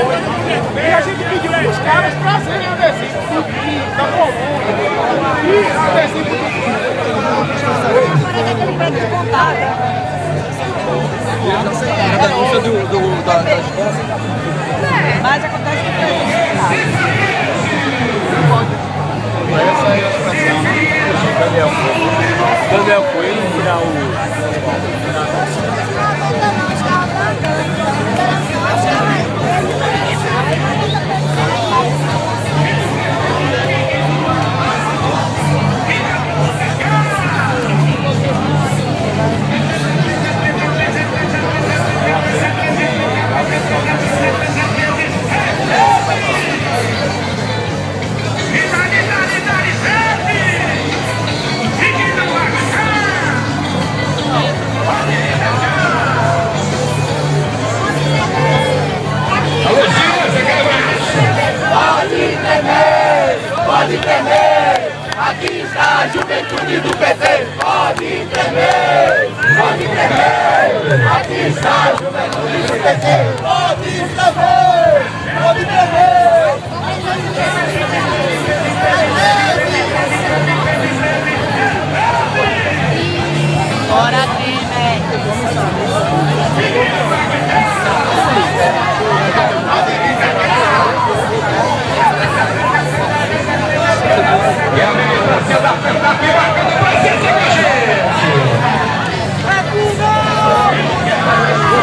E a gente pediu para os caras para serem adesivos. Tá bom. E adesivo Era da música do, do, da, da escola. Mas acontece que foi Essa é a situação. Daniel Coelho. Daniel Coelho tirar o. juventude do PT. Pode tremer, pode tremer, aqui está a juventude do PT. Pode tremer,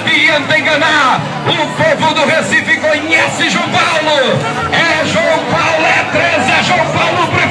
adianta enganar. O povo do Recife conhece João Paulo. É João Paulo, é 13, é João Paulo prefeito.